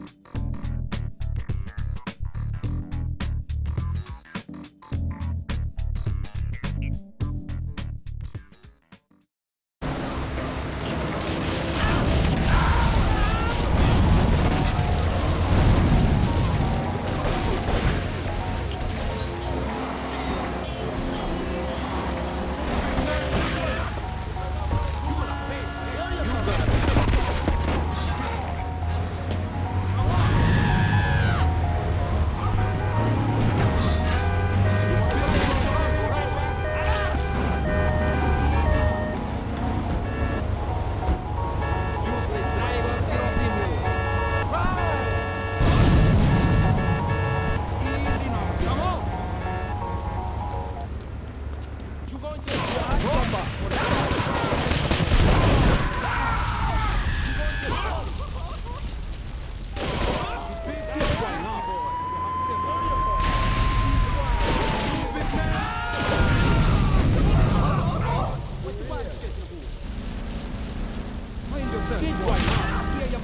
Mm-hmm.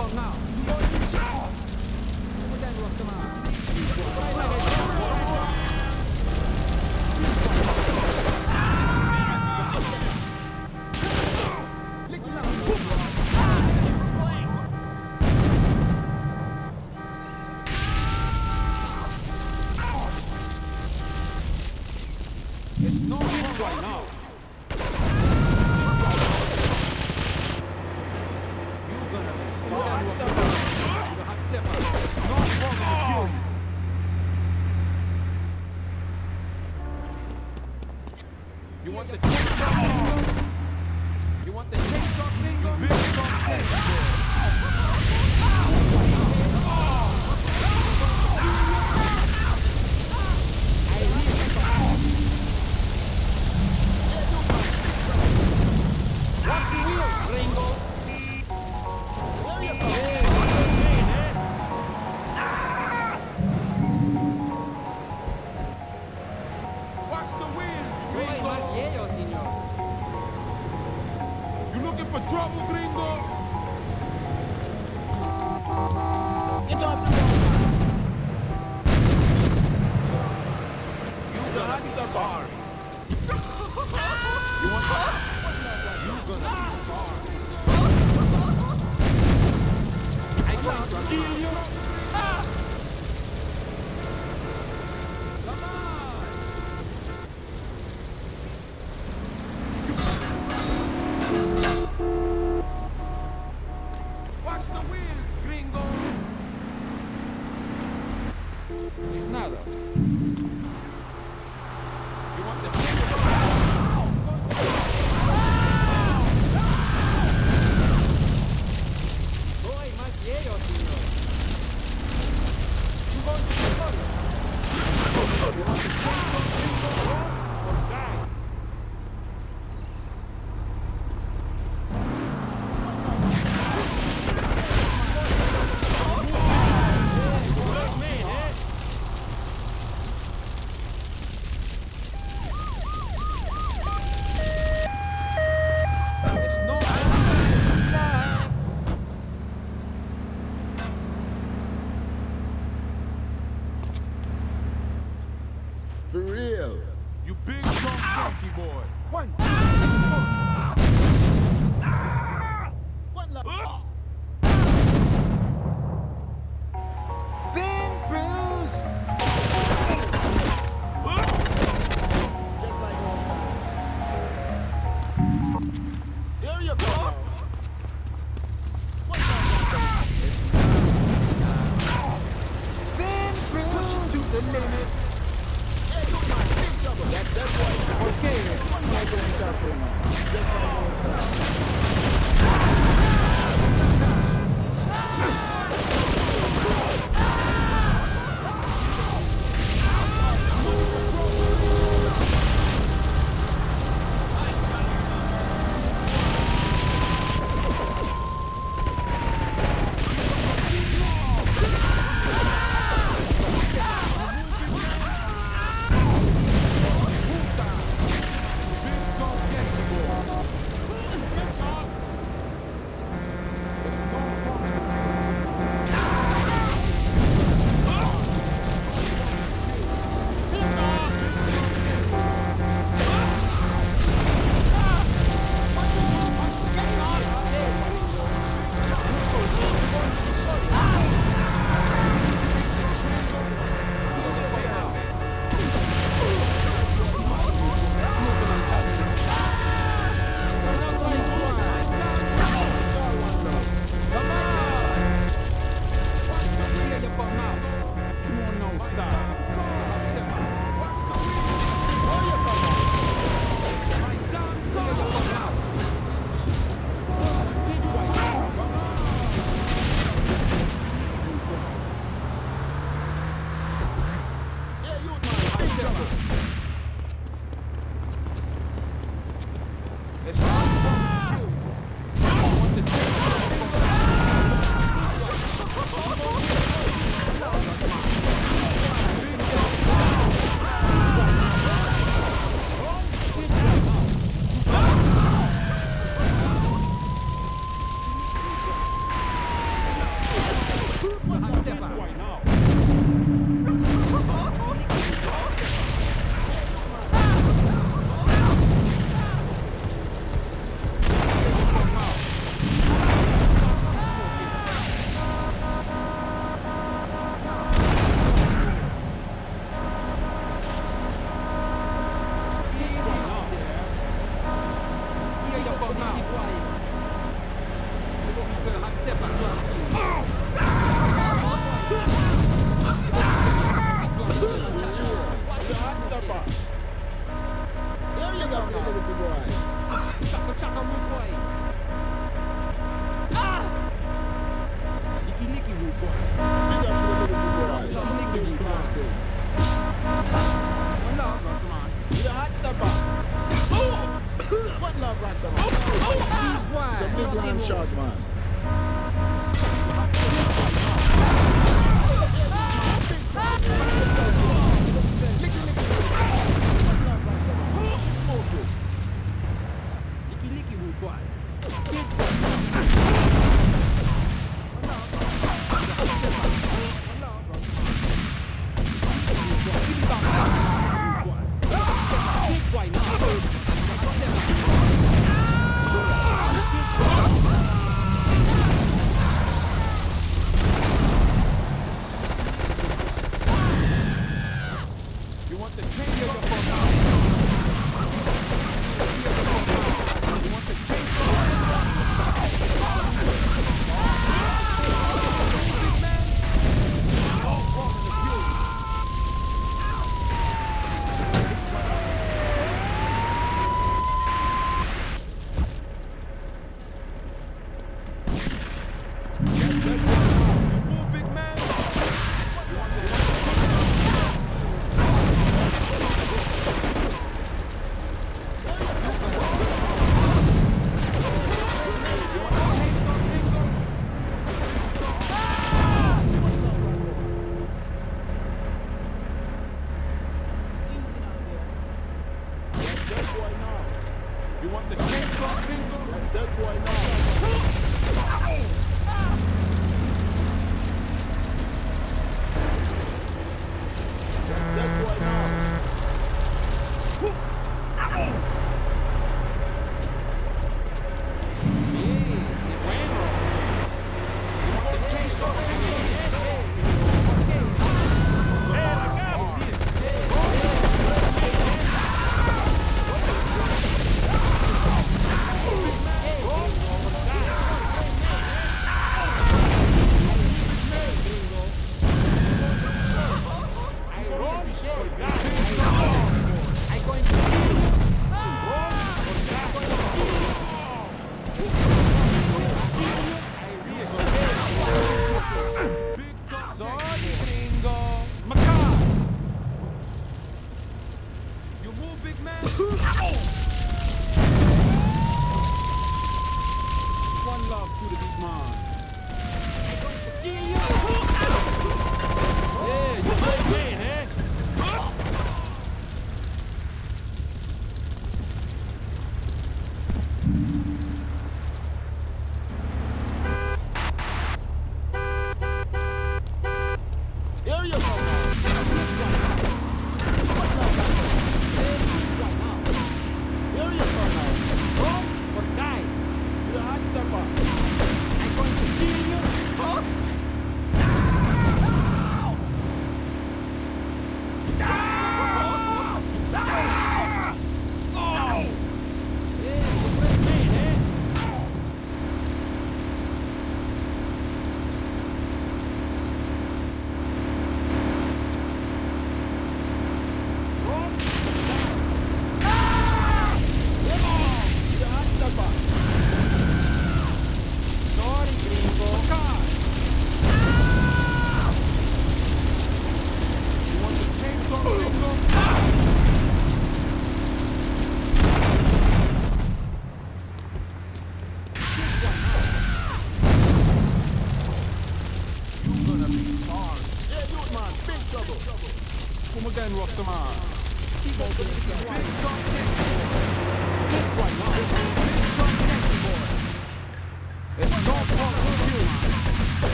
You Yeah. Over.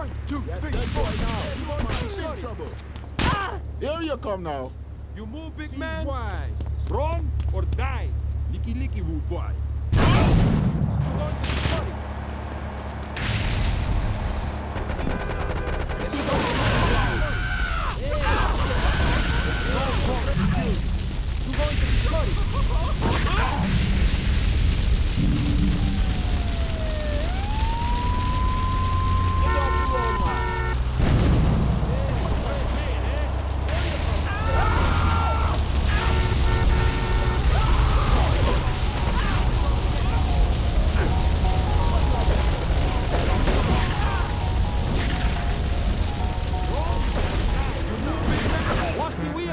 One, two, yes, three, four. You are in trouble. Ah! Here you come now. You move, big man. Why? Wrong or die. Licky licky wood boy. You're going to be sorry.